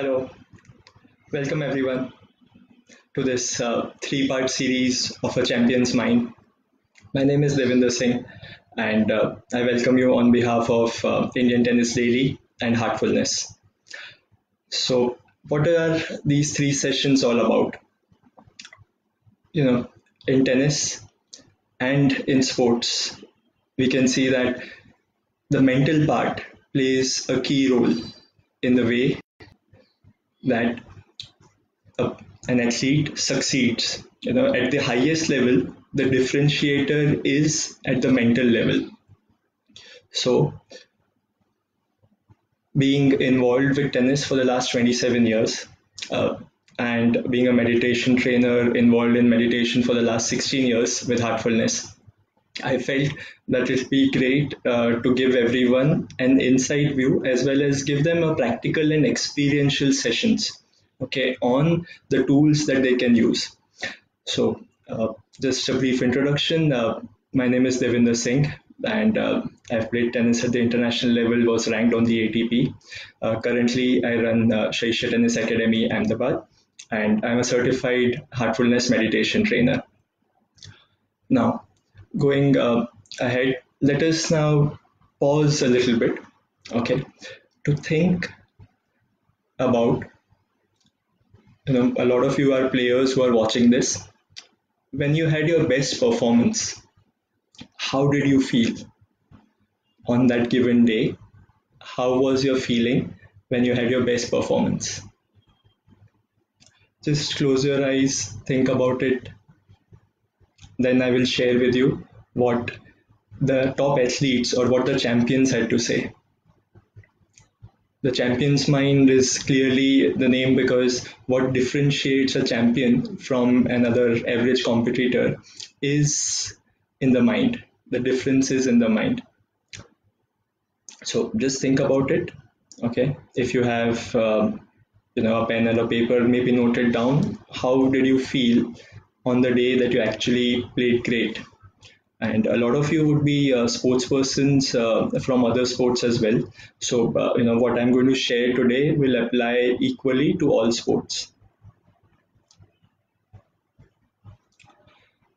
Hello, welcome everyone to this uh, three part series of A Champion's Mind. My name is Devinder Singh, and uh, I welcome you on behalf of uh, Indian Tennis Daily and Heartfulness. So, what are these three sessions all about? You know, in tennis and in sports, we can see that the mental part plays a key role in the way that an athlete succeeds. You know, at the highest level, the differentiator is at the mental level. So, being involved with tennis for the last 27 years uh, and being a meditation trainer involved in meditation for the last 16 years with heartfulness, I felt that it would be great uh, to give everyone an inside view as well as give them a practical and experiential sessions okay on the tools that they can use. So uh, just a brief introduction. Uh, my name is Devinder Singh and uh, I've played tennis at the international level was ranked on the ATP uh, currently I run uh, Shaisha Tennis Academy Ahmedabad and I'm a certified heartfulness meditation trainer. Now going uh, ahead, let us now pause a little bit, okay, to think about, you know, a lot of you are players who are watching this. When you had your best performance, how did you feel on that given day? How was your feeling when you had your best performance? Just close your eyes, think about it, then I will share with you what the top athletes or what the champions had to say. The champion's mind is clearly the name because what differentiates a champion from another average competitor is in the mind. The difference is in the mind. So just think about it. Okay, if you have um, you know a pen and a paper, maybe note it down. How did you feel on the day that you actually played great and a lot of you would be uh, sports persons uh, from other sports as well so uh, you know what i'm going to share today will apply equally to all sports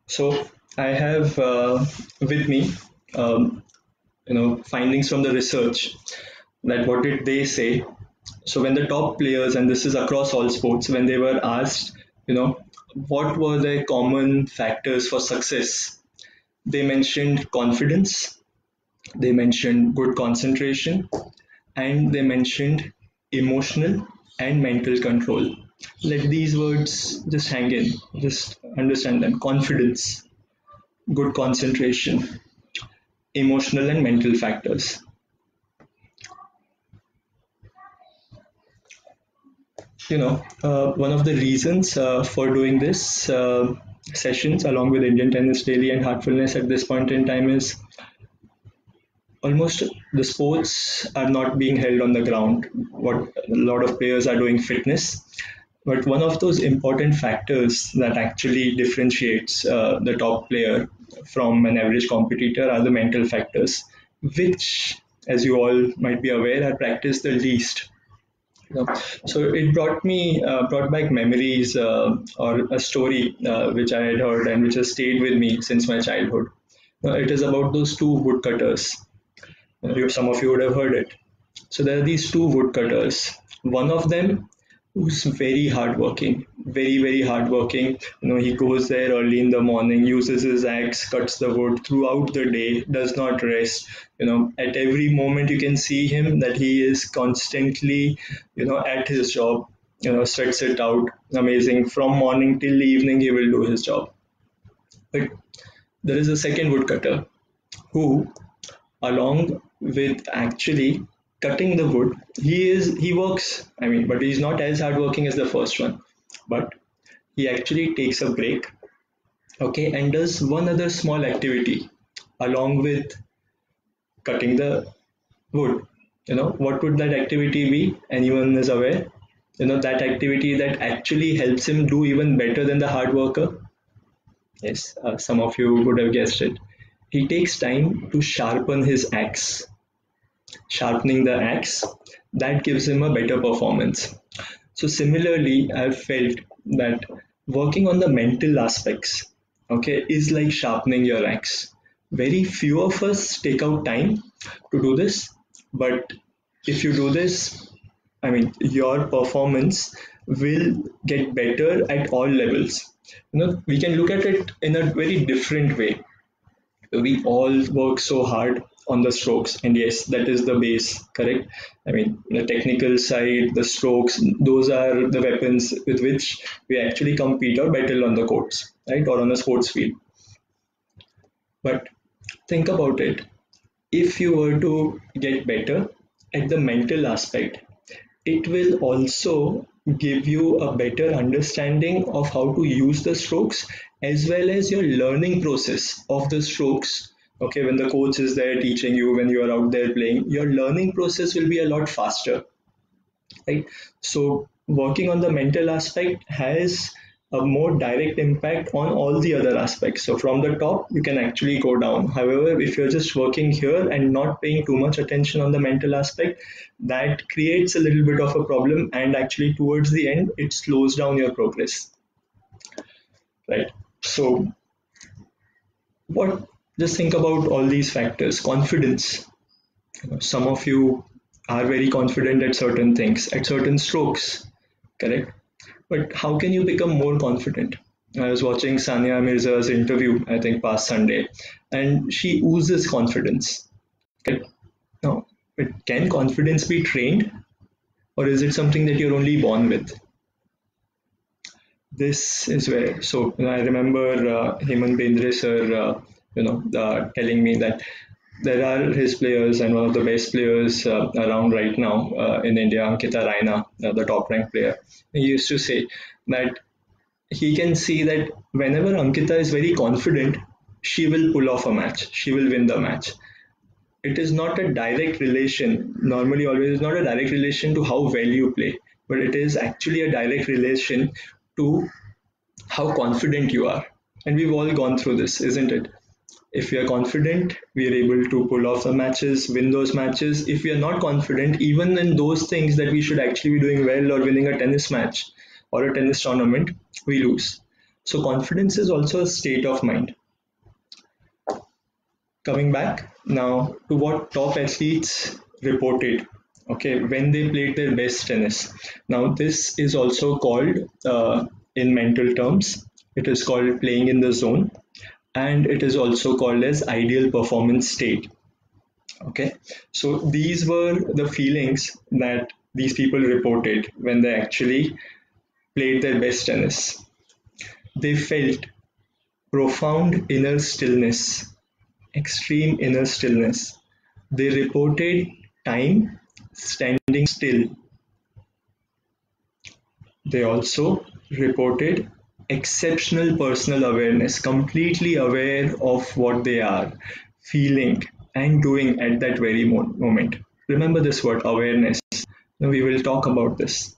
so i have uh, with me um, you know findings from the research that what did they say so when the top players and this is across all sports when they were asked you know what were the common factors for success? They mentioned confidence, they mentioned good concentration, and they mentioned emotional and mental control. Let these words just hang in, just understand them. Confidence, good concentration, emotional and mental factors. you know, uh, one of the reasons uh, for doing this uh, sessions along with Indian Tennis Daily and Heartfulness at this point in time is almost the sports are not being held on the ground. What a lot of players are doing fitness, but one of those important factors that actually differentiates uh, the top player from an average competitor are the mental factors, which, as you all might be aware, are practiced the least so it brought me uh, brought back memories uh, or a story uh, which I had heard and which has stayed with me since my childhood. Uh, it is about those two woodcutters. Uh, some of you would have heard it. So there are these two woodcutters. One of them who's very hardworking, very very hardworking. You know, he goes there early in the morning, uses his axe, cuts the wood throughout the day, does not rest. You know, at every moment you can see him that he is constantly, you know, at his job. You know, sweats it out. Amazing. From morning till evening, he will do his job. But there is a second woodcutter who, along with actually cutting the wood. He is he works i mean but he's not as hardworking as the first one. But he actually takes a break okay and does one other small activity along with cutting the wood. You know what would that activity be? Anyone is aware? You know that activity that actually helps him do even better than the hard worker? Yes uh, some of you would have guessed it. He takes time to sharpen his axe sharpening the axe that gives him a better performance. So similarly, I've felt that working on the mental aspects, okay, is like sharpening your axe. Very few of us take out time to do this, but if you do this, I mean, your performance will get better at all levels. You know, we can look at it in a very different way. We all work so hard on the strokes. And yes that is the base correct? I mean the technical side the strokes those are the weapons with which we actually compete or battle on the courts right? Or on the sports field. But think about it. If you were to get better at the mental aspect it will also give you a better understanding of how to use the strokes as well as your learning process of the strokes okay when the coach is there teaching you when you are out there playing your learning process will be a lot faster right? So working on the mental aspect has a more direct impact on all the other aspects. So from the top you can actually go down. However if you're just working here and not paying too much attention on the mental aspect that creates a little bit of a problem and actually towards the end it slows down your progress right? So what just think about all these factors. Confidence. Some of you are very confident at certain things at certain strokes correct? But how can you become more confident? I was watching sania mirza's interview i think past sunday and she oozes confidence. Okay? now can confidence be trained? Or is it something that you're only born with? This is where so i remember uh, Hemant Bendre sir uh, you know, uh, telling me that there are his players and one of the best players uh, around right now uh, in India, Ankita Raina, uh, the top ranked player. He used to say that he can see that whenever Ankita is very confident, she will pull off a match, she will win the match. It is not a direct relation, normally, always, it's not a direct relation to how well you play, but it is actually a direct relation to how confident you are. And we've all gone through this, isn't it? If we are confident we are able to pull off the matches win those matches. If we are not confident even in those things that we should actually be doing well or winning a tennis match or a tennis tournament we lose. So confidence is also a state of mind. Coming back now to what top athletes reported okay when they played their best tennis. Now this is also called uh, in mental terms it is called playing in the zone and it is also called as ideal performance state. Okay? So these were the feelings that these people reported when they actually played their best tennis. They felt profound inner stillness extreme inner stillness. They reported time standing still. They also reported exceptional personal awareness, completely aware of what they are feeling and doing at that very moment. Remember this word awareness. We will talk about this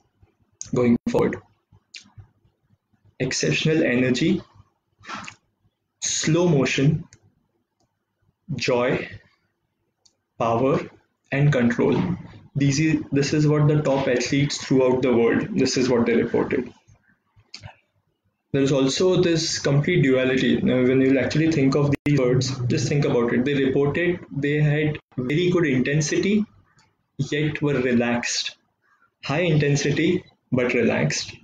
going forward. Exceptional energy, slow motion, joy, power, and control. These is, this is what the top athletes throughout the world, this is what they reported there's also this complete duality. Now, when you actually think of these words, just think about it. They reported they had very good intensity, yet were relaxed. High intensity, but relaxed.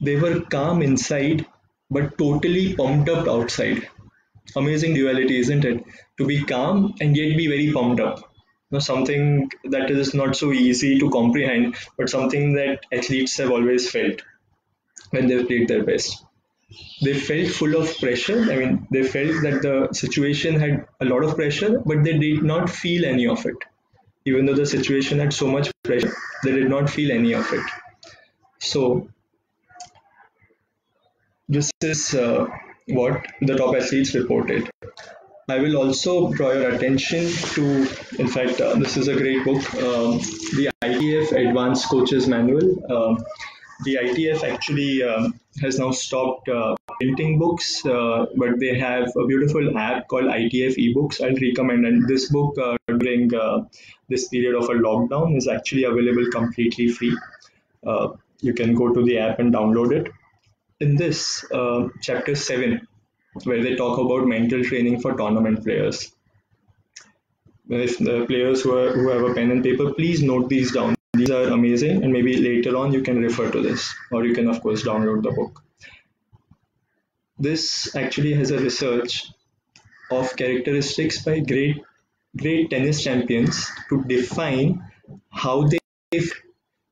They were calm inside, but totally pumped up outside. Amazing duality, isn't it? To be calm and yet be very pumped up. Something that is not so easy to comprehend, but something that athletes have always felt when they played their best. They felt full of pressure. I mean, they felt that the situation had a lot of pressure, but they did not feel any of it. Even though the situation had so much pressure, they did not feel any of it. So, this is uh, what the top athletes reported. I will also draw your attention to, in fact, uh, this is a great book, um, the ITF Advanced Coaches Manual. Um, the ITF actually um, has now stopped uh, printing books, uh, but they have a beautiful app called ITF eBooks. I'll recommend. And this book uh, during this period of a lockdown is actually available completely free. You can go to the app and download it. In this chapter seven, where they talk about mental training for tournament players. If the players who, are, who have a pen and paper, please note these down. These are amazing, and maybe later on you can refer to this, or you can, of course, download the book. This actually has a research of characteristics by great great tennis champions to define how they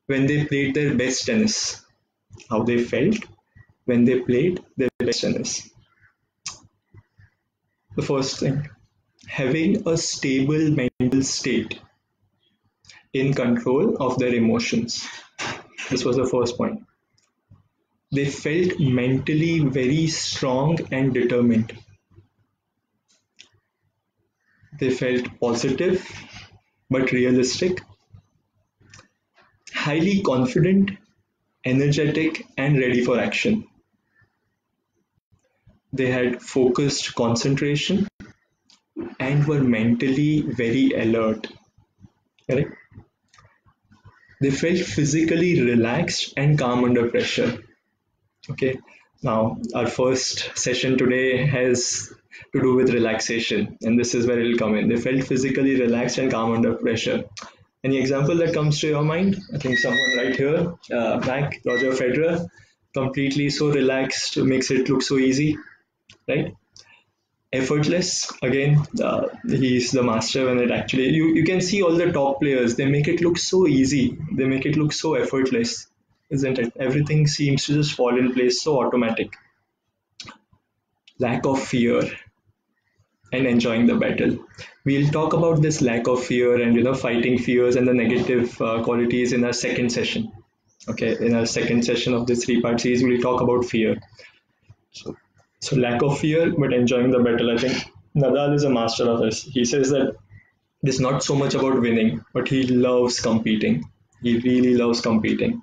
when they played their best tennis, how they felt when they played their best tennis. The first thing, having a stable mental state in control of their emotions. This was the first point. They felt mentally very strong and determined. They felt positive but realistic, highly confident, energetic, and ready for action. They had focused concentration and were mentally very alert. Correct? They felt physically relaxed and calm under pressure. Okay, now our first session today has to do with relaxation, and this is where it'll come in. They felt physically relaxed and calm under pressure. Any example that comes to your mind? I think someone right here, uh, Mac, Roger Federer, completely so relaxed, makes it look so easy, right? Effortless, again, uh, he's the master when it actually, you, you can see all the top players, they make it look so easy, they make it look so effortless isn't it? Everything seems to just fall in place so automatic. Lack of fear and enjoying the battle. We'll talk about this lack of fear and you know fighting fears and the negative uh, qualities in our second session. Okay, in our second session of this three-part series, we'll talk about fear. So, so lack of fear, but enjoying the battle. I think Nadal is a master of this. He says that it's not so much about winning, but he loves competing. He really loves competing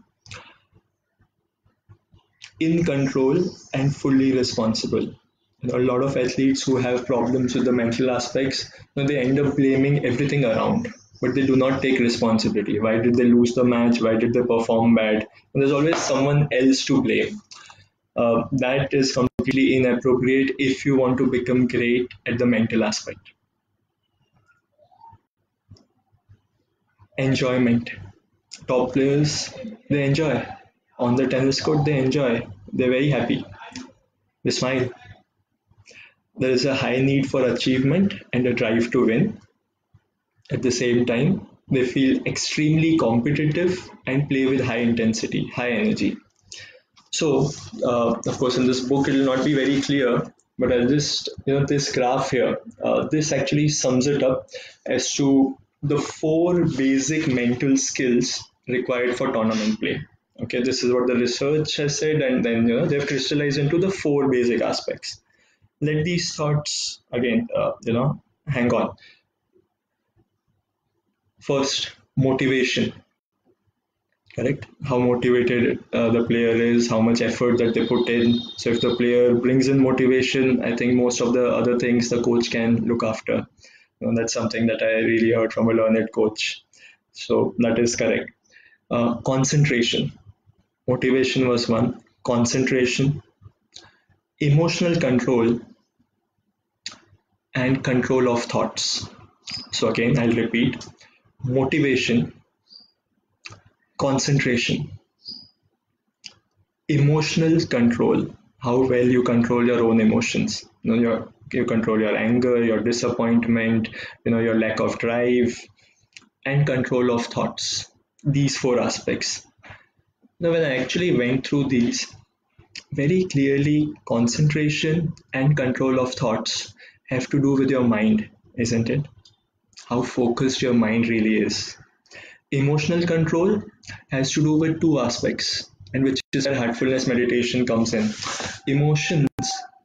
in control and fully responsible. You know, a lot of athletes who have problems with the mental aspects, you know, they end up blaming everything around, but they do not take responsibility. Why did they lose the match? Why did they perform bad? And there's always someone else to blame. Uh, that is completely inappropriate if you want to become great at the mental aspect. Enjoyment. Top players, they enjoy. On the tennis court they enjoy. They're very happy. They smile. There is a high need for achievement and a drive to win. At the same time they feel extremely competitive and play with high intensity high energy so uh, of course in this book it will not be very clear but I'll just you know this graph here uh, this actually sums it up as to the four basic mental skills required for tournament play. Okay this is what the research has said and then you know they've crystallized into the four basic aspects. Let these thoughts again uh, you know hang on. First motivation correct. How motivated uh, the player is how much effort that they put in. So if the player brings in motivation i think most of the other things the coach can look after. Know, that's something that i really heard from a learned coach. So that is correct. Uh, concentration. Motivation was one, concentration, emotional control, and control of thoughts. So, again, I'll repeat. Motivation, concentration, emotional control, how well you control your own emotions. You know, your, you control your anger, your disappointment, you know, your lack of drive, and control of thoughts. These four aspects now, when I actually went through these, very clearly concentration and control of thoughts have to do with your mind, isn't it? How focused your mind really is. Emotional control has to do with two aspects, and which is where heartfulness meditation comes in. Emotions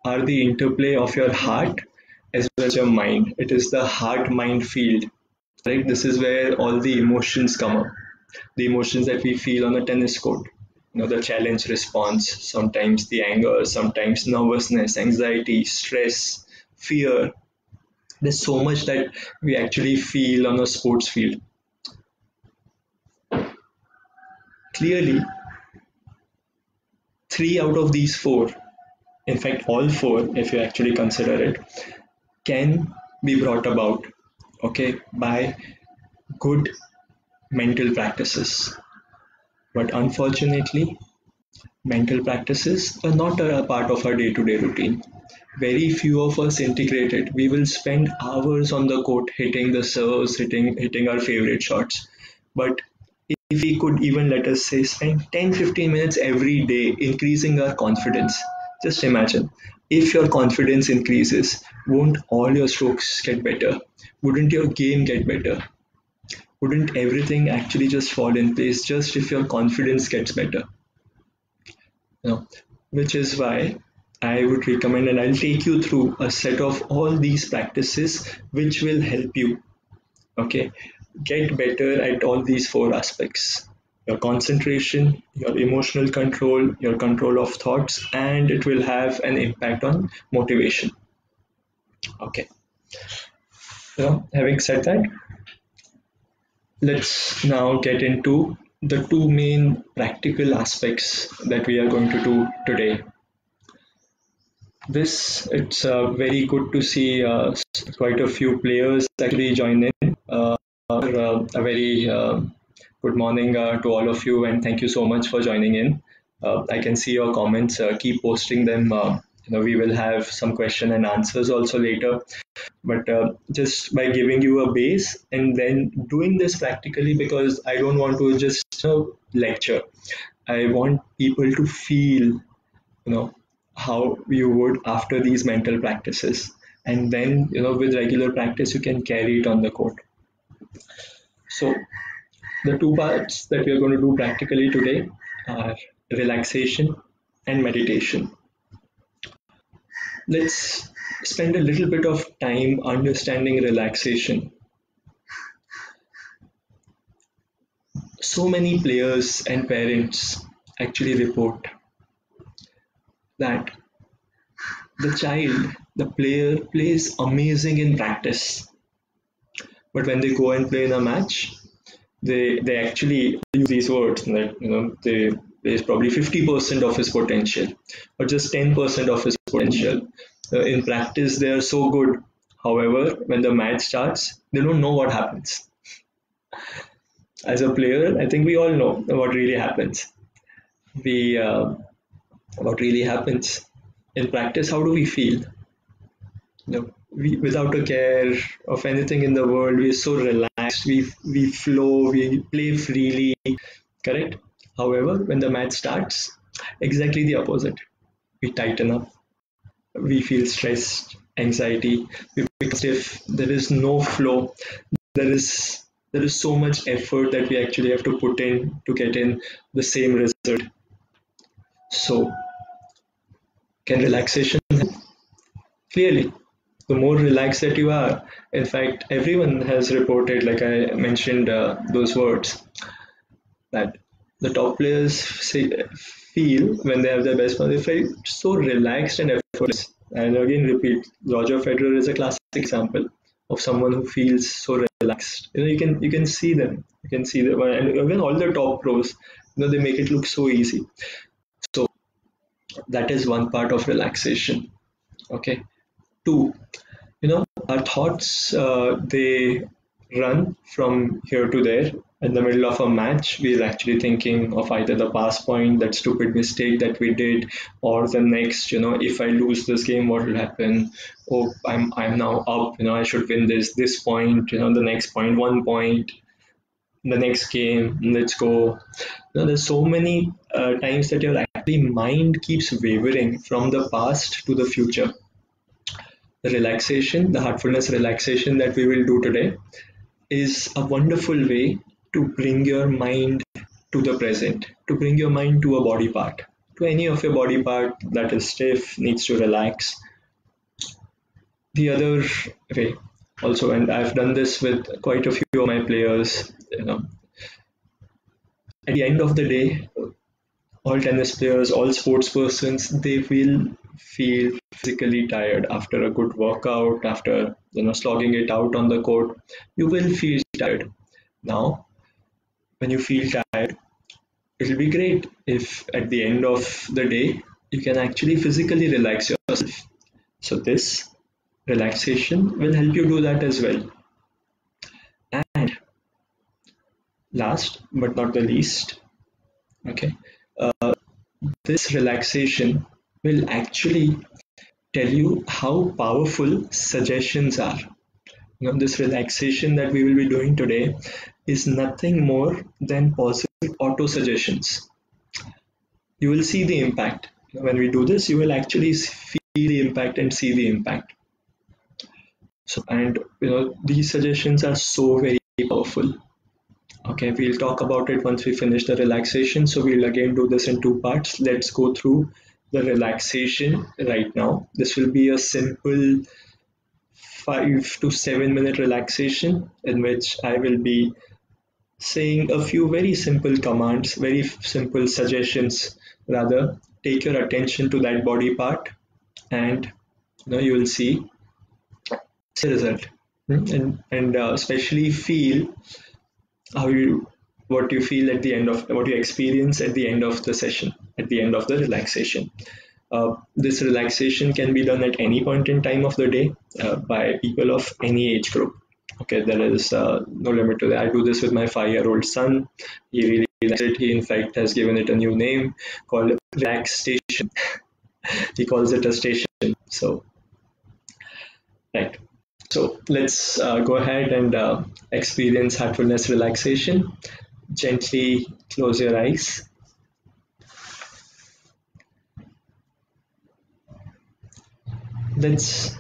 are the interplay of your heart as well as your mind. It is the heart mind field. Right? This is where all the emotions come up the emotions that we feel on a tennis court. you know the challenge response, sometimes the anger, sometimes nervousness, anxiety, stress, fear. There's so much that we actually feel on a sports field. Clearly, three out of these four, in fact, all four, if you actually consider it, can be brought about okay by good mental practices. But unfortunately mental practices are not a part of our day-to-day routine. Very few of us integrate it we will spend hours on the court hitting the serves hitting hitting our favorite shots. But if we could even let us say spend 10 15 minutes every day increasing our confidence just imagine if your confidence increases, won't all your strokes get better? Wouldn't your game get better? Wouldn't everything actually just fall in place just if your confidence gets better? You know, which is why I would recommend and I'll take you through a set of all these practices which will help you okay get better at all these four aspects your concentration, your emotional control, your control of thoughts, and it will have an impact on motivation. Okay. So, having said that, let's now get into the two main practical aspects that we are going to do today. This, it's uh, very good to see uh, quite a few players actually join in. Uh, a very uh, Good morning uh, to all of you, and thank you so much for joining in. Uh, I can see your comments. Uh, keep posting them. Uh, you know, we will have some question and answers also later. But uh, just by giving you a base and then doing this practically, because I don't want to just lecture. I want people to feel, you know, how you would after these mental practices, and then you know, with regular practice, you can carry it on the court. So the two parts that we are going to do practically today are relaxation and meditation. Let's spend a little bit of time understanding relaxation. So many players and parents actually report that the child, the player, plays amazing in practice. But when they go and play in a match, they they actually use these words that you know they there's probably 50% of his potential or just 10% of his potential. Uh, in practice they are so good. However when the match starts they don't know what happens. As a player i think we all know what really happens. We uh, what really happens in practice how do we feel? You know, we, without a care of anything in the world we're so relaxed. We we flow we play freely. Correct? However when the match starts exactly the opposite. We tighten up. We feel stressed anxiety. We become stiff. There is no flow. There is there is so much effort that we actually have to put in to get in the same result. So can relaxation help? clearly the more relaxed that you are. In fact everyone has reported like i mentioned uh, those words that the top players say, feel when they have their best fun they feel so relaxed and effortless. And again repeat roger federer is a classic example of someone who feels so relaxed. You know you can you can see them. You can see them. And even all the top pros you know they make it look so easy. So that is one part of relaxation. Okay two you know our thoughts uh, they run from here to there. In the middle of a match we're actually thinking of either the pass point that stupid mistake that we did or the next you know if i lose this game what will happen? Oh i'm i'm now up you know i should win this this point you know the next point one point the next game let's go. You know, there's so many uh, times that your actually mind keeps wavering from the past to the future the relaxation, the heartfulness relaxation that we will do today is a wonderful way to bring your mind to the present, to bring your mind to a body part, to any of your body part that is stiff, needs to relax. The other way, also, and I've done this with quite a few of my players, you know, at the end of the day, all tennis players, all sports persons, they will feel physically tired after a good workout, after you know slogging it out on the court. You will feel tired. Now, when you feel tired, it'll be great if at the end of the day you can actually physically relax yourself. So this relaxation will help you do that as well. And last but not the least, okay, uh, this relaxation will actually tell you how powerful suggestions are. Know, this relaxation that we will be doing today is nothing more than positive auto suggestions. You will see the impact. When we do this, you will actually feel the impact and see the impact. So, and you know, these suggestions are so very powerful. Okay, we'll talk about it once we finish the relaxation. So we'll again do this in two parts. Let's go through the relaxation right now. This will be a simple five to seven minute relaxation in which I will be saying a few very simple commands, very simple suggestions rather. Take your attention to that body part and you know you will see the result hmm? and and uh, especially feel how you what you feel at the end of what you experience at the end of the session at the end of the relaxation. Uh, this relaxation can be done at any point in time of the day uh, by people of any age group. Okay there is uh, no limit to that. I do this with my five year old son. He really likes it. He in fact has given it a new name called relax station he calls it a station. So right. So let's uh, go ahead and uh, experience heartfulness relaxation. Gently close your eyes. Let's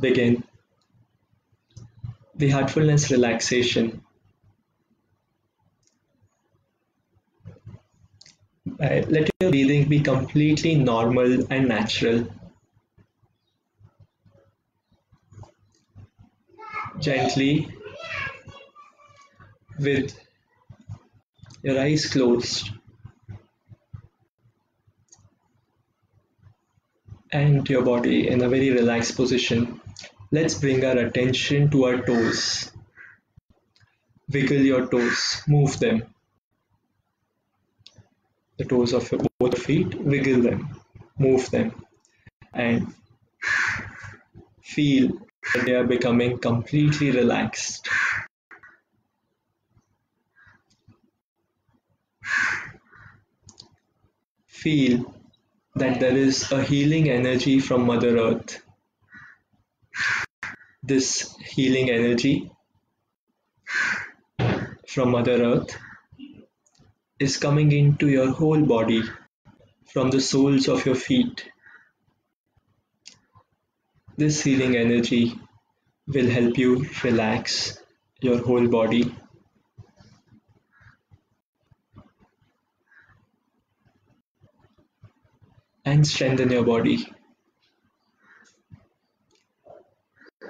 begin the heartfulness relaxation. Uh, let your breathing be completely normal and natural. gently with your eyes closed and your body in a very relaxed position. Let's bring our attention to our toes. Wiggle your toes, move them. The toes of your both feet, wiggle them, move them, and feel that they are becoming completely relaxed. Feel that there is a healing energy from Mother Earth. This healing energy from Mother Earth is coming into your whole body from the soles of your feet this healing energy will help you relax your whole body. And strengthen your body.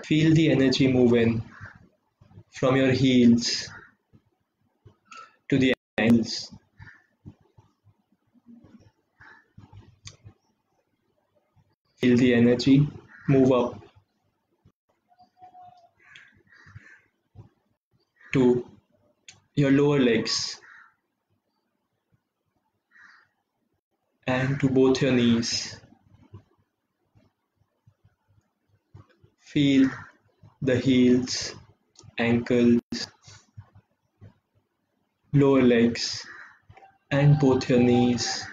Feel the energy move in from your heels to the ankles. Feel the energy move up to your lower legs and to both your knees. Feel the heels, ankles, lower legs, and both your knees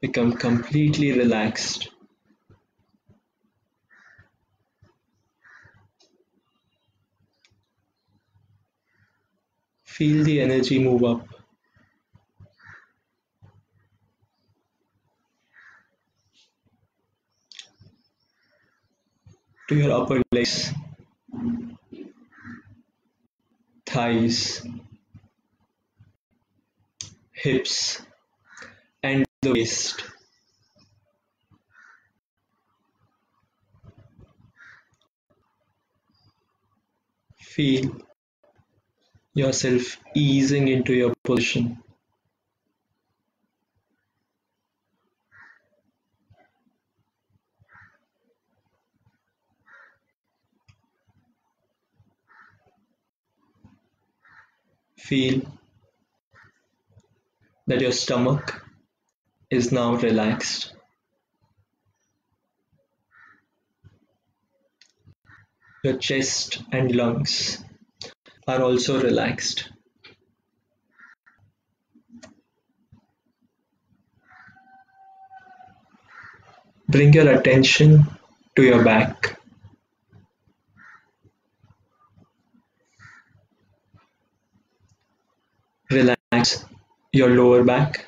become completely relaxed. Feel the energy move up. To your upper legs, thighs, hips, and the waist. Feel yourself easing into your position. Feel that your stomach is now relaxed. Your chest and lungs are also relaxed. Bring your attention to your back. Relax your lower back,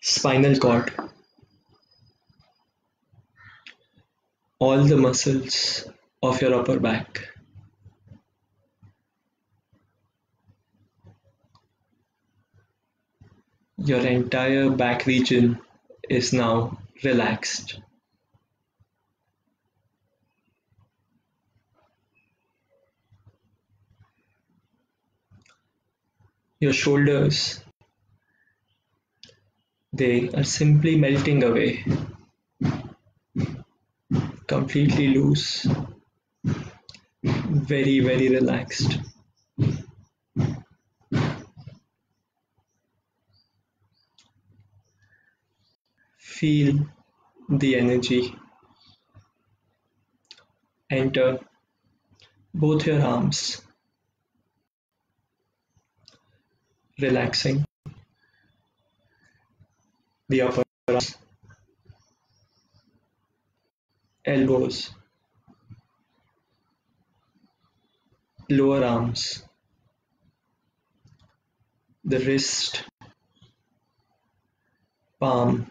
spinal cord, all the muscles of your upper back. Your entire back region is now relaxed. Your shoulders, they are simply melting away, completely loose, very, very relaxed. Feel the energy enter both your arms, relaxing the upper arms, elbows, lower arms, the wrist, palm,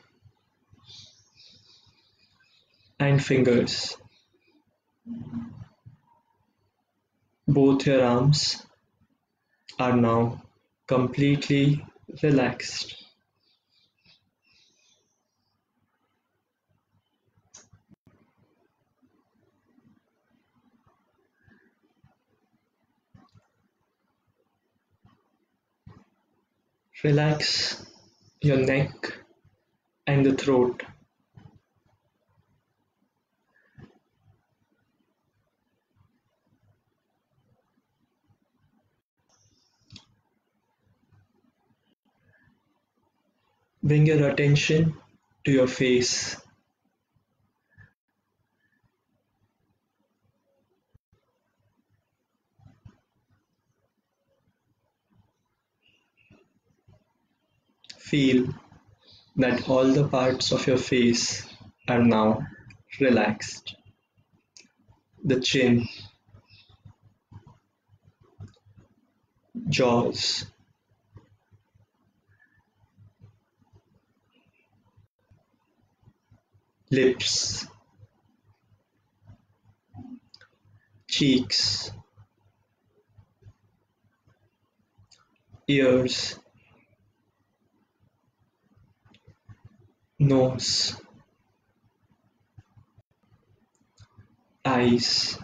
and fingers. Both your arms are now completely relaxed. Relax your neck and the throat. Bring your attention to your face. Feel that all the parts of your face are now relaxed. The chin, jaws, lips, cheeks, ears, nose, eyes,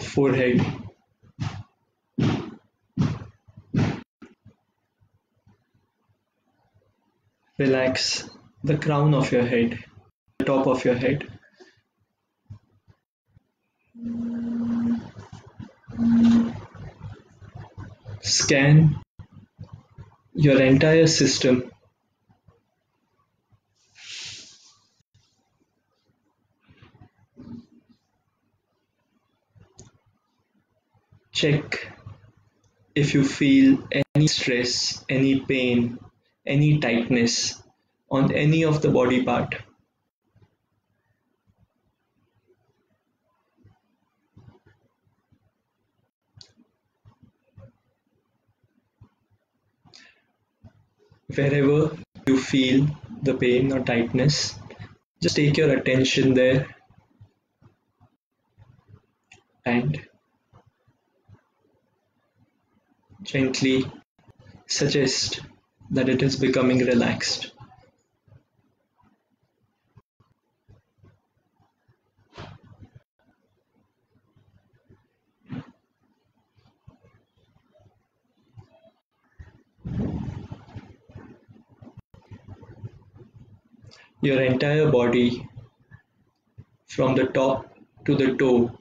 forehead, relax the crown of your head, the top of your head. Scan your entire system. Check if you feel any stress, any pain, any tightness on any of the body part. Wherever you feel the pain or tightness, just take your attention there and gently suggest that it is becoming relaxed. Your entire body from the top to the toe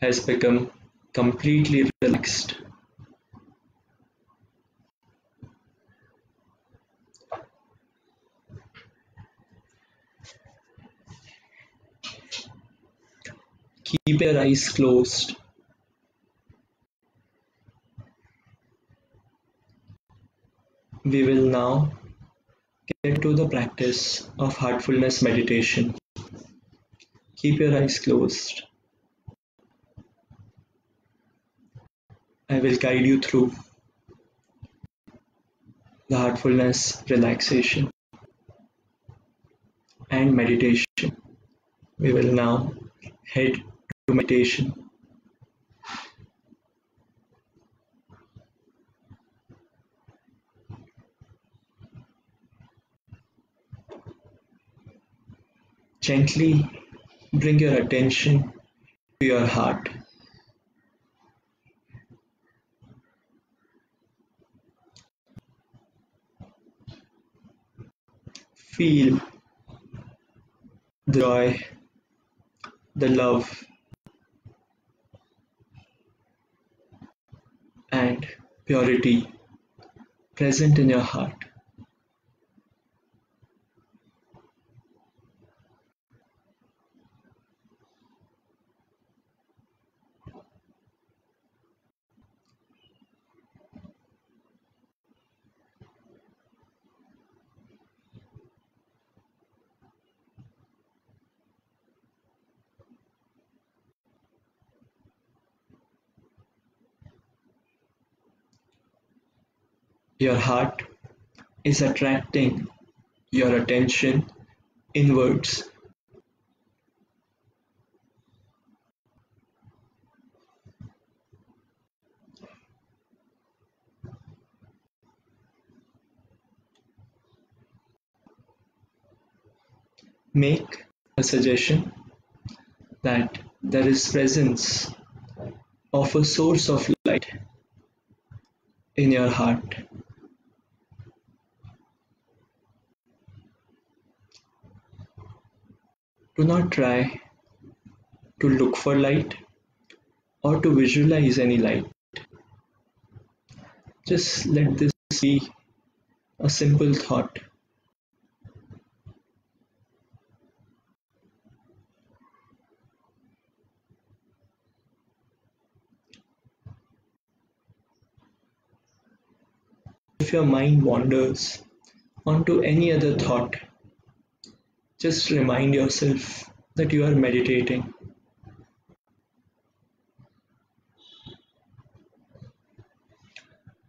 has become completely relaxed. Keep your eyes closed. We will now get to the practice of heartfulness meditation. Keep your eyes closed. I will guide you through the heartfulness relaxation and meditation. We will now head to. Gently bring your attention to your heart. Feel the joy, the love, and purity present in your heart. Your heart is attracting your attention inwards. Make a suggestion that there is presence of a source of light in your heart. Do not try to look for light or to visualize any light. Just let this be a simple thought. If your mind wanders onto any other thought, just remind yourself that you are meditating.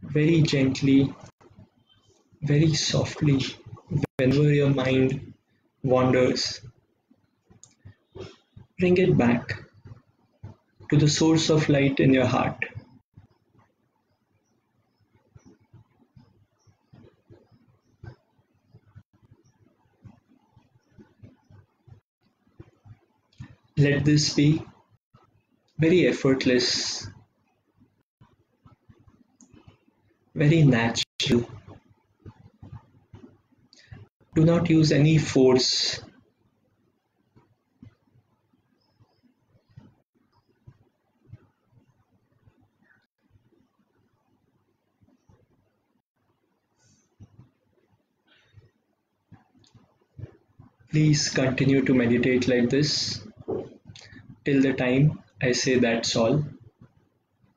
Very gently, very softly, whenever your mind wanders, bring it back to the source of light in your heart. Let this be very effortless, very natural. Do not use any force. Please continue to meditate like this till the time I say that's all.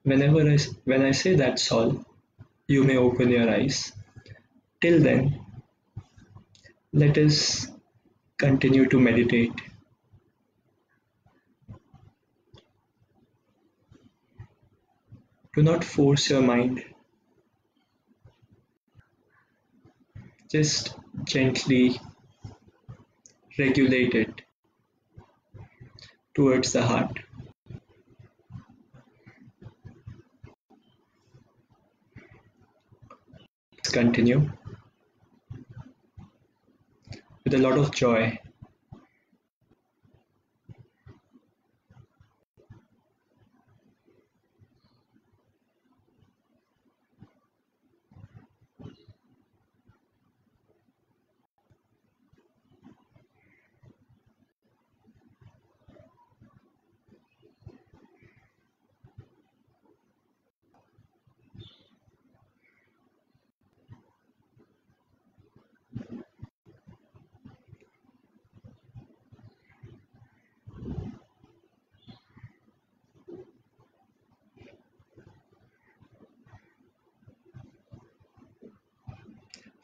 Whenever I, when I say that's all, you may open your eyes. Till then, let us continue to meditate. Do not force your mind. Just gently regulate it towards the heart. Let's continue with a lot of joy.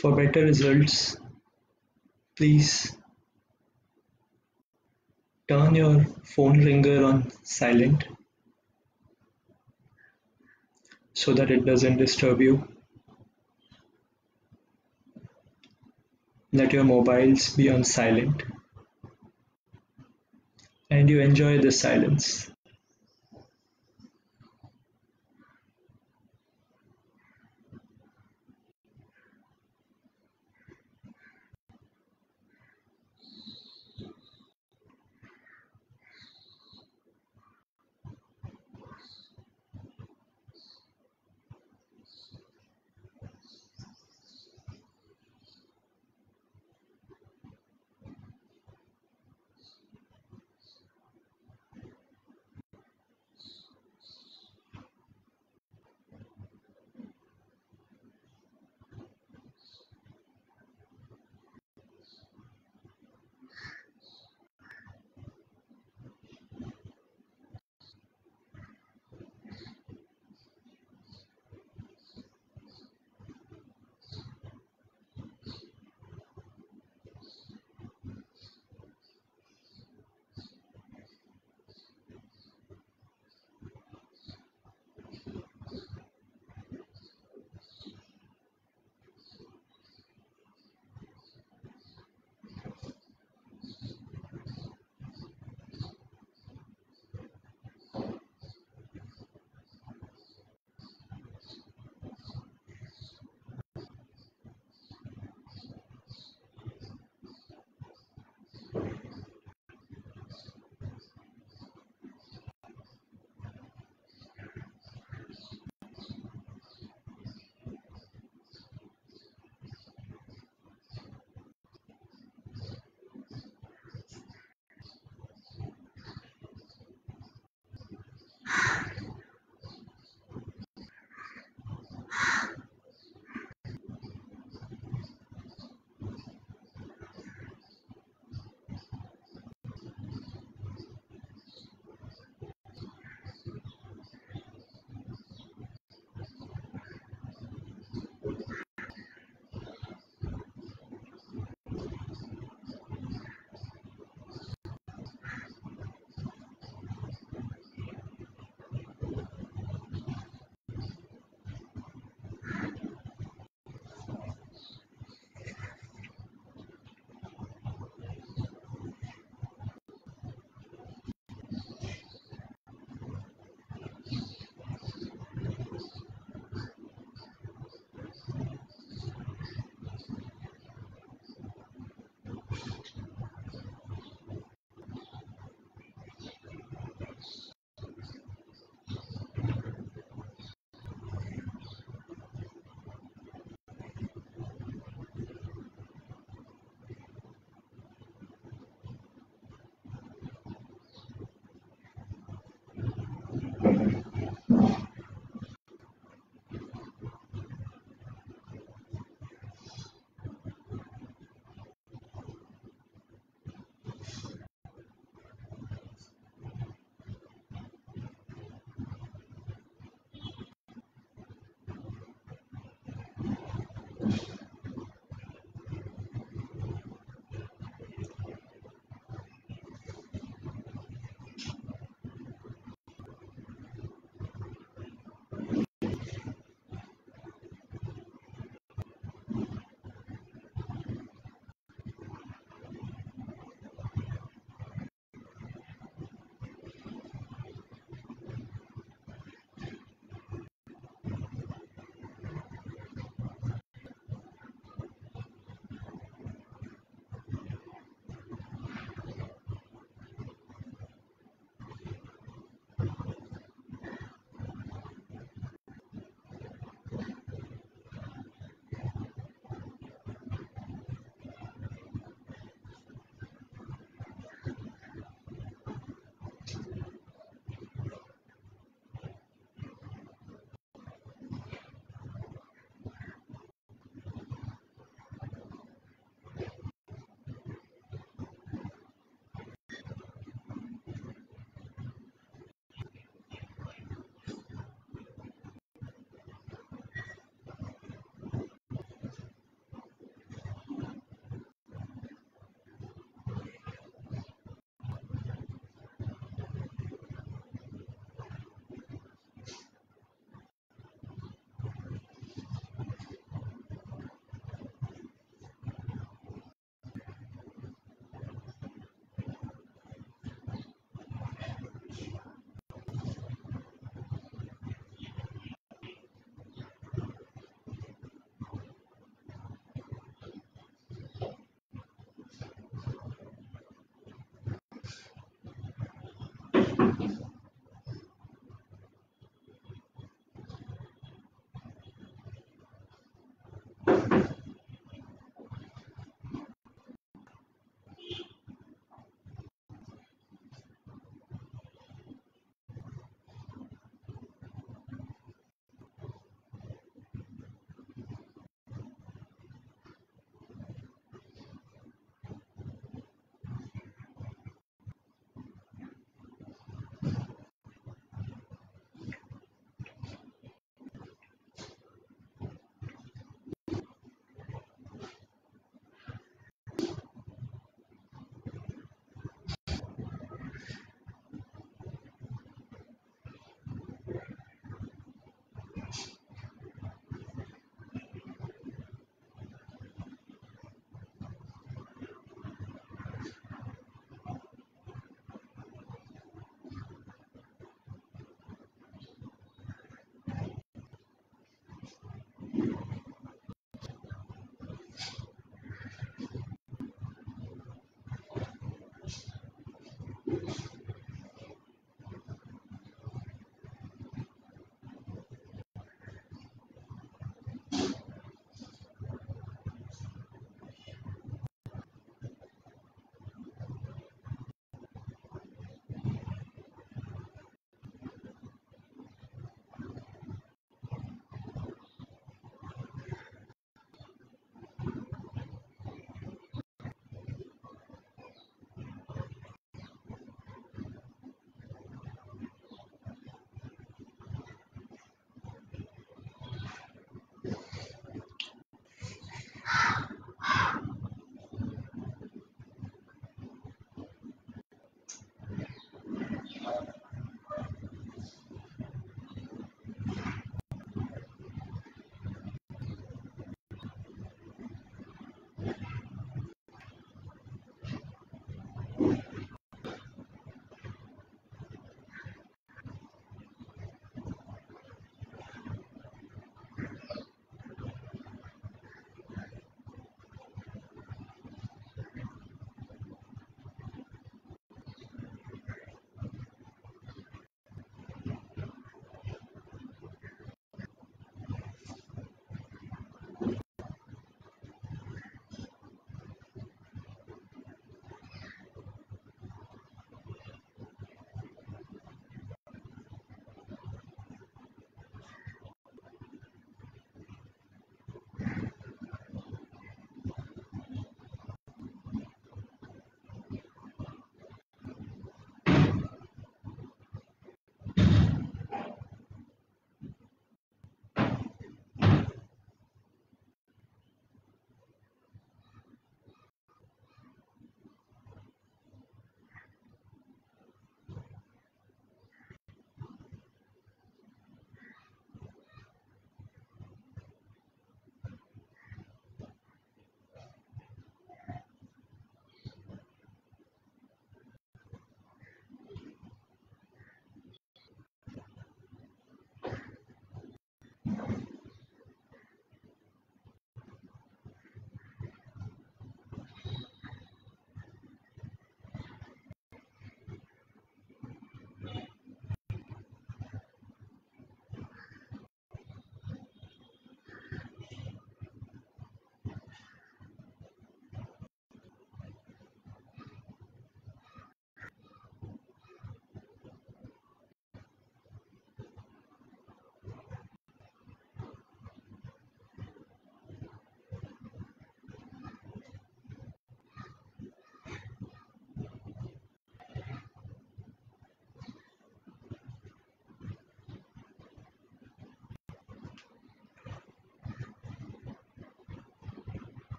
For better results, please turn your phone ringer on silent so that it doesn't disturb you. Let your mobiles be on silent and you enjoy the silence.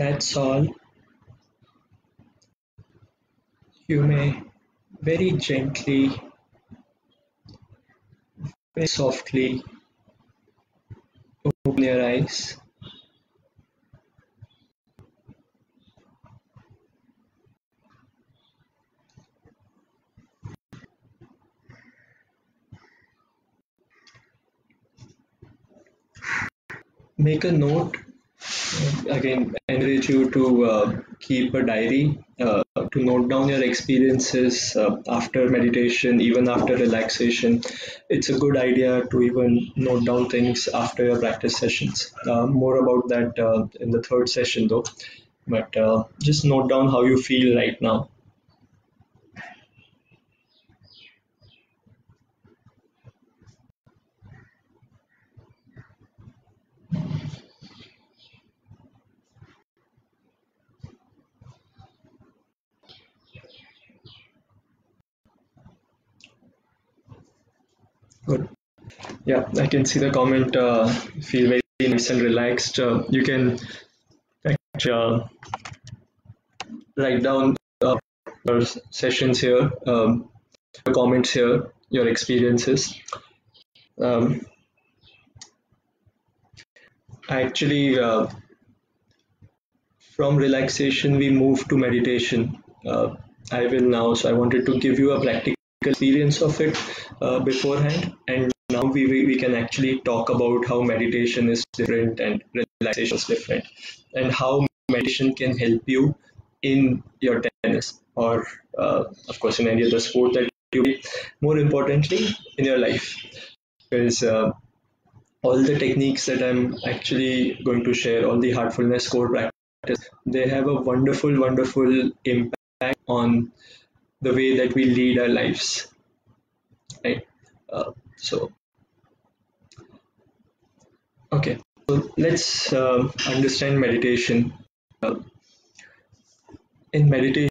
That's all. You may very gently, very softly open your eyes. Make a note again encourage you to uh, keep a diary uh, to note down your experiences uh, after meditation even after relaxation. It's a good idea to even note down things after your practice sessions. Uh, more about that uh, in the third session though. But uh, just note down how you feel right now Good. Yeah, I can see the comment. Uh, feel very nice and relaxed. Uh, you can actually, uh, write down uh, your sessions here, um, your comments here, your experiences. Um, actually, uh, from relaxation, we move to meditation. Uh, I will now, so I wanted to give you a practical experience of it uh, beforehand and now we, we, we can actually talk about how meditation is different and relaxation is different. And how meditation can help you in your tennis or uh, of course in any other sport that you play. More importantly in your life. Because uh, all the techniques that i'm actually going to share all the heartfulness core practice they have a wonderful wonderful impact on the way that we lead our lives. Right? Uh, so okay so let's uh, understand meditation uh, in meditation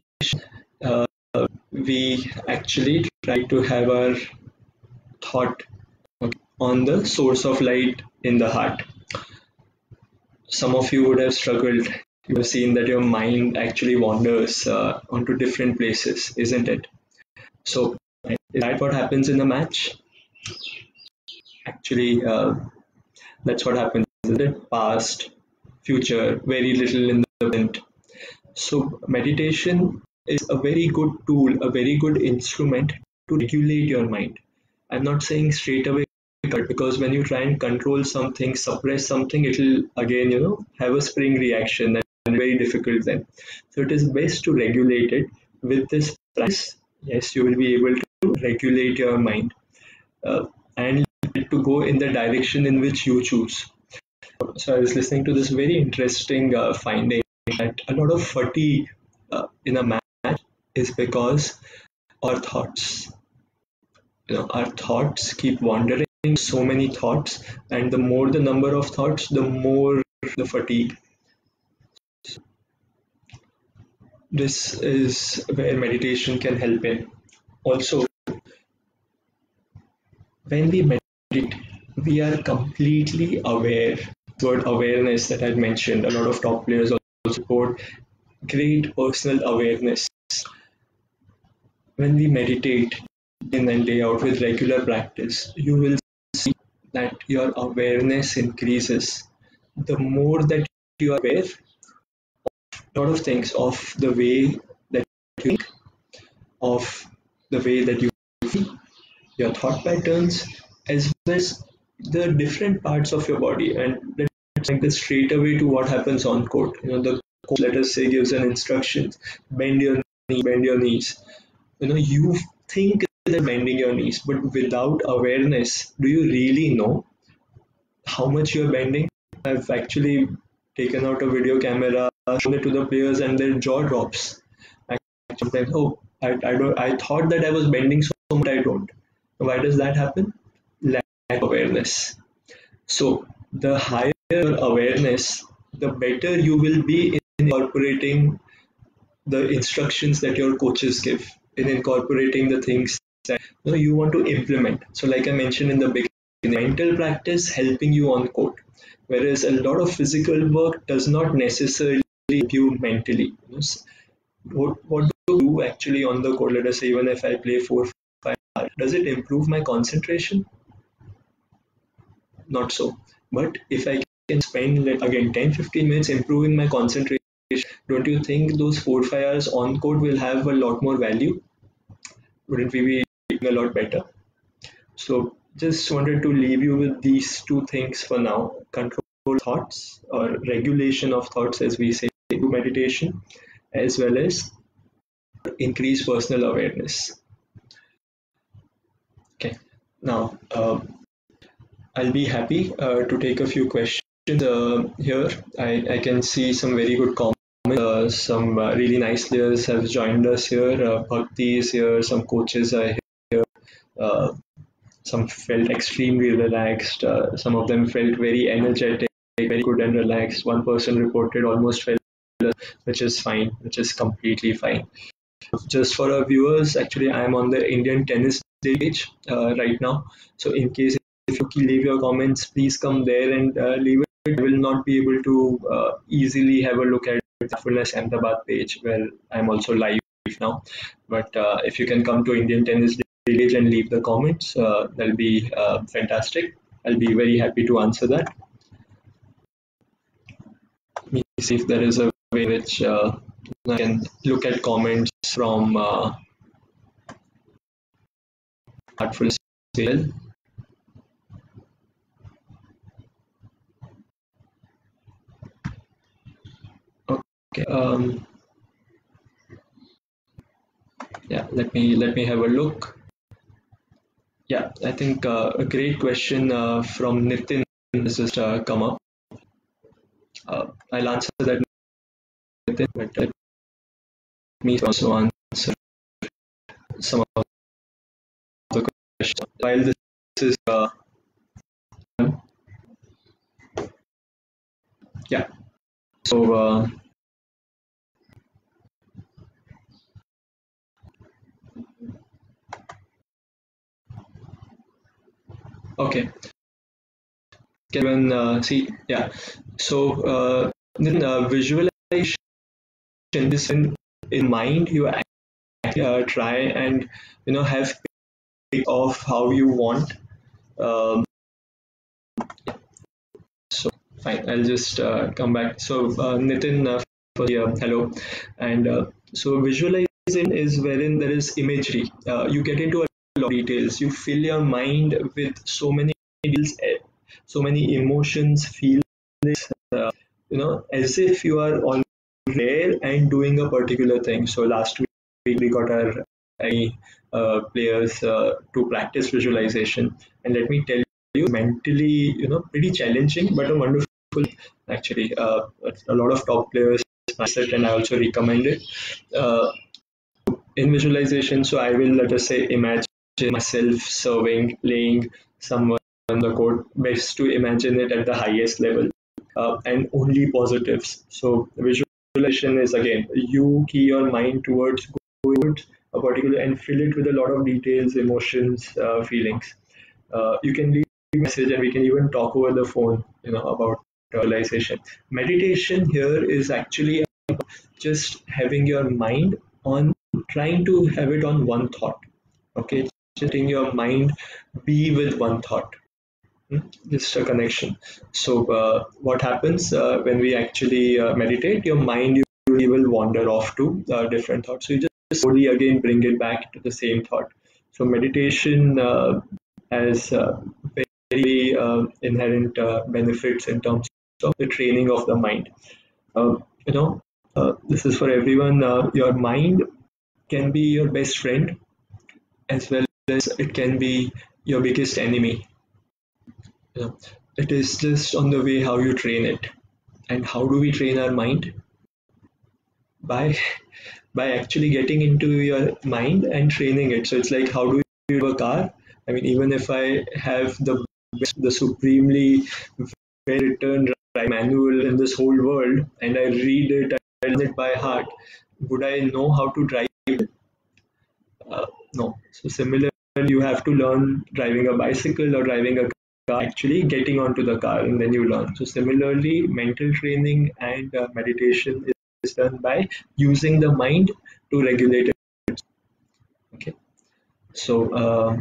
uh, we actually try to have our thought on the source of light in the heart some of you would have struggled you have seen that your mind actually wanders uh, onto different places, isn't it? So, is that what happens in the match? Actually, uh, that's what happens in the past, future, very little in the present. So, meditation is a very good tool, a very good instrument to regulate your mind. I'm not saying straight away because when you try and control something, suppress something, it'll again, you know, have a spring reaction and very difficult then. So it is best to regulate it with this practice. Yes, you will be able to regulate your mind uh, and to go in the direction in which you choose. So I was listening to this very interesting uh, finding that a lot of fatigue uh, in a match is because our thoughts, you know, our thoughts keep wandering. So many thoughts, and the more the number of thoughts, the more the fatigue this is where meditation can help in. Also, when we meditate, we are completely aware. Word awareness that I mentioned, a lot of top players also support great personal awareness. When we meditate in and day out with regular practice, you will see that your awareness increases. The more that you are aware, of a lot of things of the way that you think, of the way that you feel, your thought patterns, as well as the different parts of your body. And let's take this straight away to what happens on court. You know, the coach, let us say, gives an instruction: bend your knee, bend your knees. You know, you think that bending your knees, but without awareness, do you really know how much you're bending? I've actually taken out a video camera shown it to the players and their jaw drops. Sometimes, oh, I, I don't. I thought that I was bending so much. I don't. Why does that happen? Awareness. So the higher your awareness, the better you will be in incorporating the instructions that your coaches give, in incorporating the things that you, know, you want to implement. So, like I mentioned in the beginning, mental practice helping you on court, whereas a lot of physical work does not necessarily help you mentally? What what do you do actually on the court? Let us say even if I play four five hours, does it improve my concentration? Not so. But if I can spend again 10-15 minutes improving my concentration, don't you think those four five hours on court will have a lot more value? Wouldn't we be doing a lot better? So just wanted to leave you with these two things for now: control thoughts or regulation of thoughts, as we say, through meditation as well as increase personal awareness. Okay, now uh, I'll be happy uh, to take a few questions uh, here. I, I can see some very good comments. Uh, some uh, really nice players have joined us here. Uh, Bhakti is here. Some coaches are here. Uh, some felt extremely relaxed. some of them felt very energetic, very good and relaxed. One person reported almost felt which is fine, which is completely fine. Just for our viewers, actually, I'm on the Indian tennis page right now. So, in case leave your comments, please come there and uh, leave it. I will not be able to uh, easily have a look at the Fullness Ahmedabad page where I'm also live now. But uh, if you can come to Indian tennis page and leave the comments, that'll be fantastic. I'll be very happy to answer that. Let me see if there is a way which uh, I can look at comments from uh, Heartful Sale. Okay. Um, yeah, let me let me have a look. Yeah, I think uh, a great question uh, from Nitin has just uh, come up. Uh, I'll answer that but let me also answer some of the questions. While this is uh, yeah, so okay. Kevin, uh, see, yeah. So uh, then uh, visualization this in, in mind, you uh, try and you know have of how you want. Um, so fine, I'll just uh, come back. So uh, Nitin, uh, uh hello, and uh, so visualization is wherein there is imagery. Uh, you get into a details. You fill your mind with so many details, eh, so many emotions, feelings. you know, as if you are on there and doing a particular thing. So last week we got our uh, players uh, to practice visualization, and let me tell you, mentally, you know, pretty challenging, but a wonderful actually. Uh, a lot of top players it, and I also recommend it. Uh, in visualization, so I will let us say imagine myself serving, playing someone on the court. Best to imagine it at the highest level. Uh, and only positives. So visualization is again you key your mind towards a particular and fill it with a lot of details, emotions, uh, feelings. Uh, you can leave a message and we can even talk over the phone, you know, about visualization. Meditation here is actually just having your mind on trying to have it on one thought. Okay, just letting your mind be with one thought. Just a connection. So uh, what happens uh, when we actually uh, meditate your mind usually will wander off to uh, different thoughts. So you just slowly again bring it back to the same thought. So meditation uh, has uh, very inherent benefits in terms of the training of the mind. You know this is for everyone. Your mind can be your best friend as well as it can be your biggest enemy. It is just on the way how you train it. And how do we train our mind? By by actually getting into your mind and training it. So it's like how do you drive a car? I mean, even if I have the the supremely well written manual in this whole world and I read it, I learn it by heart, would I know how to drive? Uh, no. So similarly, you have to learn driving a bicycle or driving a car, actually getting onto the car and then you learn. So similarly, mental training and uh, meditation is done by using the mind to regulate it. Okay, so uh,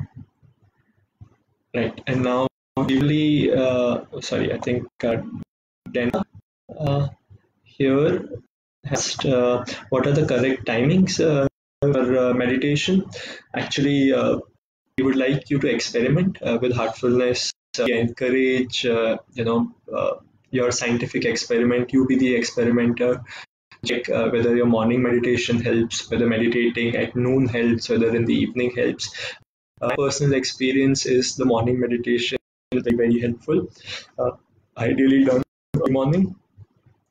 right, and now really, uh, sorry, I think uh, uh, here has uh, what are the correct timings uh, for meditation. Actually, we would like you to experiment uh, with heartfulness. Uh, encourage, uh, you know, uh, your scientific experiment. You be the experimenter. Check uh, whether your morning meditation helps, whether meditating at noon helps, whether in the evening helps. My personal experience is the morning meditation is very, helpful. Ideally done early morning,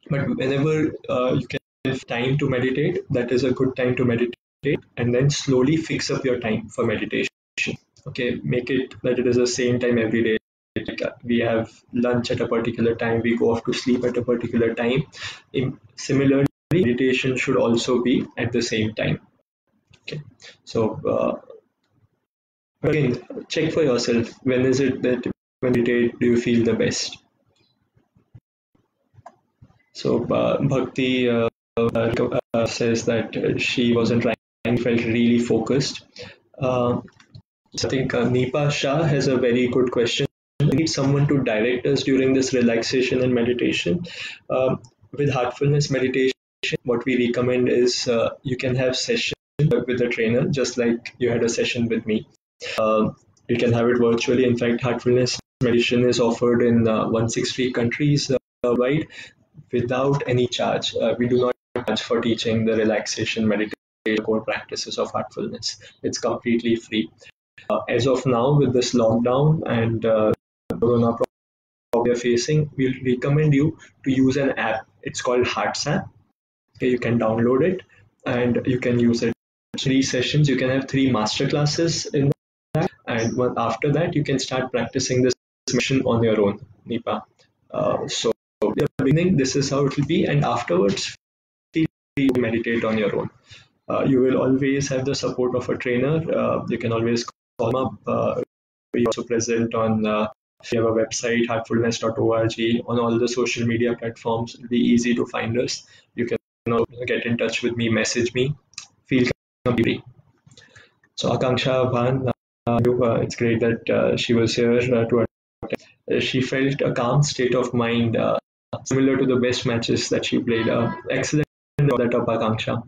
but whenever you can have time to meditate, that is a good time to meditate, and then slowly fix up your time for meditation. Okay, make it that it is the same time every day. Like, uh, we have lunch at a particular time, we go off to sleep at a particular time. Similarly, meditation should also be at the same time. Okay, so uh, again, check for yourself when is it that when you meditate do you feel the best? So uh, Bhakti uh, uh, says that uh, she wasn't trying, felt really focused. Uh, so I think uh, Nipa Shah has a very good question. We need someone to direct us during this relaxation and meditation. Um, with heartfulness meditation, what we recommend is uh, you can have sessions with a trainer, just like you had a session with me. Um, you can have it virtually. In fact, heartfulness meditation is offered in uh, 163 countries uh, worldwide without any charge. Uh, we do not charge for teaching the relaxation meditation core practices of heartfulness. It's completely free. Uh, as of now, with this lockdown and uh, corona problem we are facing, we'll recommend you to use an app. It's called HeartsApp. Okay, you can download it and you can use it. Three sessions. You can have three master classes in that, and after that, you can start practicing this mission on your own, Nipa. Uh, so, the beginning, this is how it will be, and afterwards, to meditate on your own. Uh, you will always have the support of a trainer. Uh, you can always them up. Uh, we also present on uh, we have a website heartfulness.org on all the social media platforms. It'll be easy to find us. You can get in touch with me, message me. Feel free. So Akanksha Bhan, uh, it's great that uh, she was here uh, to attend. She felt a calm state of mind, uh, similar to the best matches that she played. Uh, excellent that Akanksha.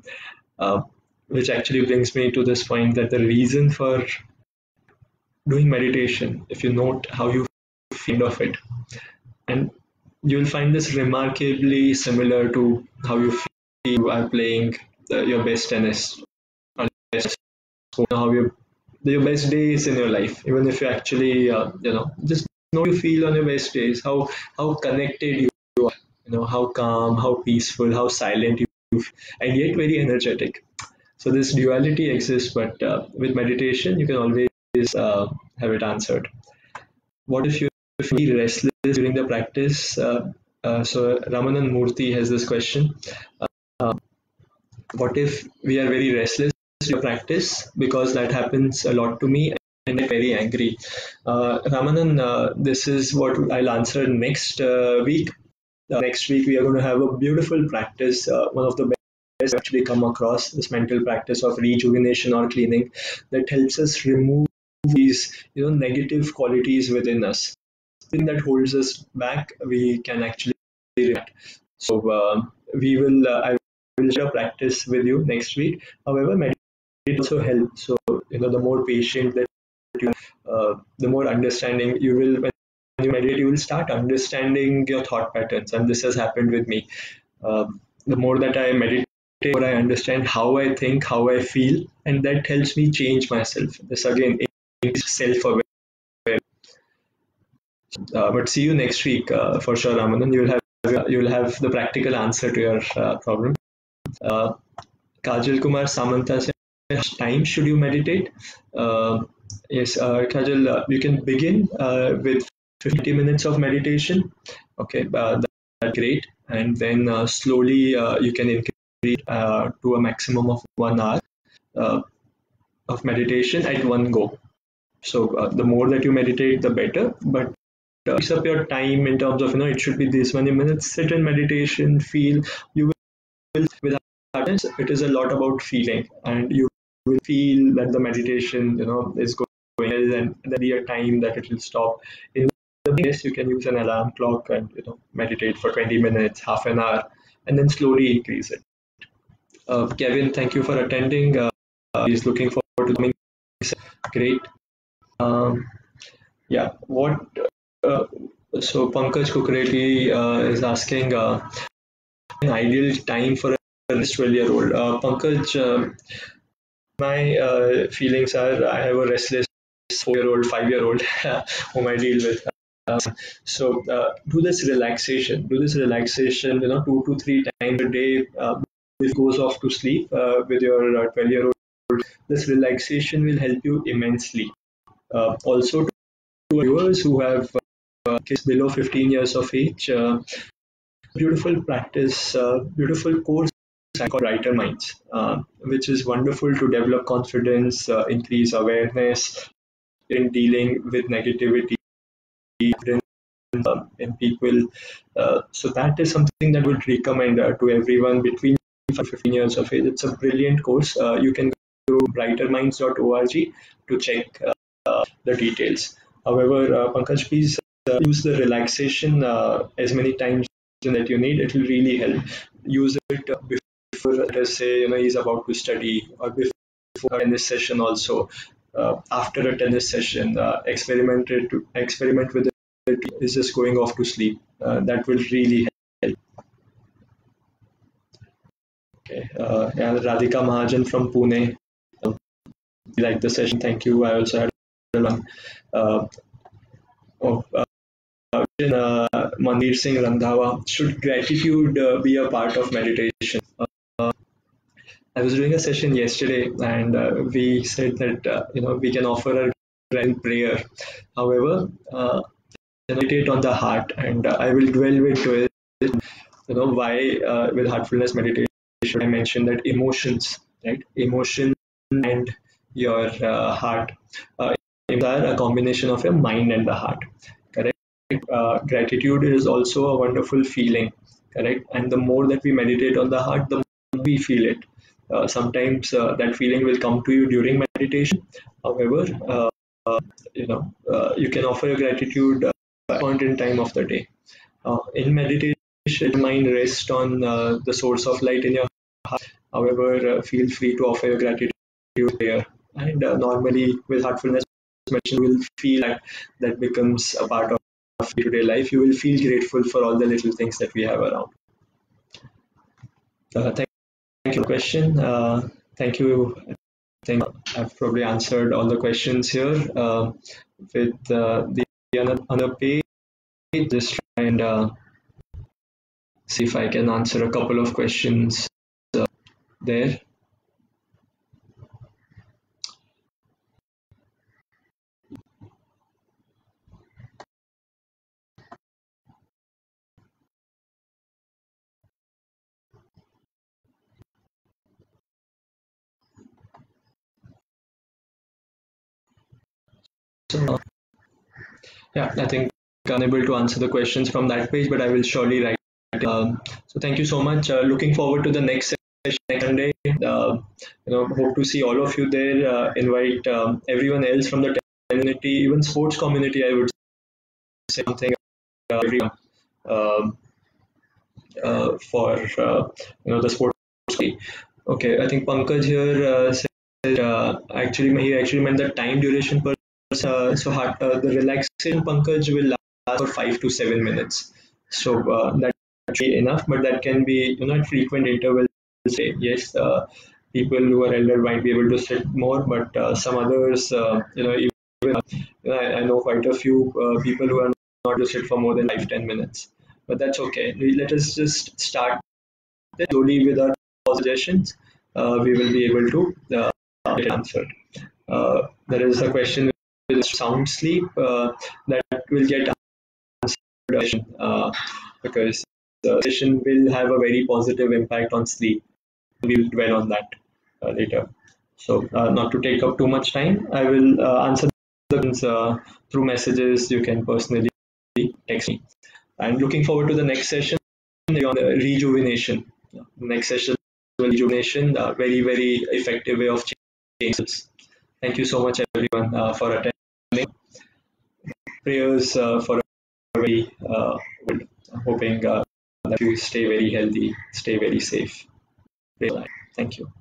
Uh, which actually brings me to this point that the reason for doing meditation, if you note how you feel of it, and you'll find this remarkably similar to how you feel you are playing the, your best tennis, how you your best days in your life, even if you actually, uh, you know, just know you feel on your best days, how how connected you are, you know, how calm, how peaceful, how silent you and yet very energetic. So this duality exists, but uh, with meditation, you can always uh, have it answered. What if you feel restless during the practice? Uh, uh so Ramanan Murthy has this question. Uh, what if we are very restless in practice? Because that happens a lot to me and I'm very angry. Uh, Ramanan, this is what I'll answer next week next week we are going to have a beautiful practice one of the best actually come across this mental practice of rejuvenation or cleaning that helps us remove these you know negative qualities within us thing that holds us back we can actually so uh, we will uh, i will share practice with you next week however meditation also helps so you know the more patient that you uh, the more understanding you will when you meditate, you will start understanding your thought patterns, and this has happened with me. Um, the more that I meditate, more I understand how I think, how I feel, and that helps me change myself. This again self-aware. Uh, but see you next week uh, for sure, Ramanan. You'll have you'll have the practical answer to your uh, problem. Uh, Kajal Kumar Samanta said, "Time should you meditate?" Uh, yes, uh, Kajal, you can begin with 50 minutes of meditation okay that's great and then slowly you can increase to a maximum of one hour of meditation at one go so uh, the more that you meditate the better but fix up your time in terms of you know it should be this many minutes sit in meditation feel you will will with it is a lot about feeling, and you will feel that the meditation, you know, is going well, and there'll be a time that it will stop. In the case, you can use an alarm clock and you know meditate for 20 minutes, half an hour, and then slowly increase it. Uh, Kevin, thank you for attending. Uh, he's looking forward to coming. Great. Um, yeah, what? Uh, so Pankaj Kukreti uh, is asking uh, an ideal time for a 12 year old. Uh, Pankaj, uh, my uh, feelings are I have a restless four year old, five year old whom I deal with. Uh, so uh, do this relaxation, do this relaxation, you know, two to three times a day. Uh, this goes off to sleep with your 12 year old. This relaxation will help you immensely. Uh, also, to viewers who have uh, kids below 15 years of age, beautiful practice, beautiful course called Brighter Minds, uh, which is wonderful to develop confidence, uh, increase awareness in dealing with negativity uh, in people. Uh, so that is something that would recommend uh, to everyone between 15 years of age. It's a brilliant course. Uh, you can go to brighterminds.org to check the details. However, Pankaj, please use the relaxation as many times that you need. It will really help. Use it before let us say you know he's about to study or before tennis session also. Uh, after a tennis session uh, experimented to experiment with it. Is just going off to sleep. Uh, that will really help. Okay uh, yeah, radhika mahajan from pune. Like the session. Thank you. I also had uh, oh, uh, uh, Mandir Singh Randhawa, should gratitude be a part of meditation? I was doing a session yesterday, and uh, we said that uh, you know we can offer a prayer. However, uh, meditate on the heart, and I will dwell it. You know why with heartfulness meditation I mentioned that emotions, right? Emotion and your uh, heart are a combination of your mind and the heart. Correct. Uh, gratitude is also a wonderful feeling. Correct. And the more that we meditate on the heart, the more we feel it uh, sometimes uh, that feeling will come to you during meditation. However, uh, you know uh, you can offer your gratitude uh, at point in time of the day. in meditation, mind rests on the source of light in your heart. However, feel free to offer your gratitude there. And normally, with heartfulness you will feel that that becomes a part of day-to-day life. You will feel grateful for all the little things that we have around. Uh, thank Thank you question. Uh, thank you. I think I've probably answered all the questions here. Uh, with uh, the other page, just try and uh, see if I can answer a couple of questions uh, there. Yeah, I think I'm unable to answer the questions from that page, but I will surely write. Um, so thank you so much. Uh, looking forward to the next session next Sunday. Uh, you know, hope to see all of you there. Uh, invite um, everyone else from the community, even sports community. I would say something. Uh, everyone um, uh, for uh, you know the sports. Okay, I think Pankaj here said actually he actually meant the time duration per uh, so hard, uh, the relaxation pankaj will last for five to seven minutes. So uh, that be enough, but that can be you know frequent intervals. Say yes, uh, people who are elder might be able to sit more, but uh, some others, uh, you know, even know, I, I, know quite a few uh, people who are not to sit for more than five ten minutes. But that's okay. Let us just start slowly with our suggestions. we will be able to get it answered. there is a question sound sleep uh, that will get answered uh, because the session will have a very positive impact on sleep. We'll dwell on that uh, later. So, uh, not to take up too much time, I will uh, answer them uh, through messages. You can personally text me. I'm looking forward to the next session on the rejuvenation. next session rejuvenation, uh, very, very effective way of changes. Thank you so much, everyone, for attending. Prayers uh, for a very uh, hoping uh, that you stay very healthy, stay very safe. Thank you.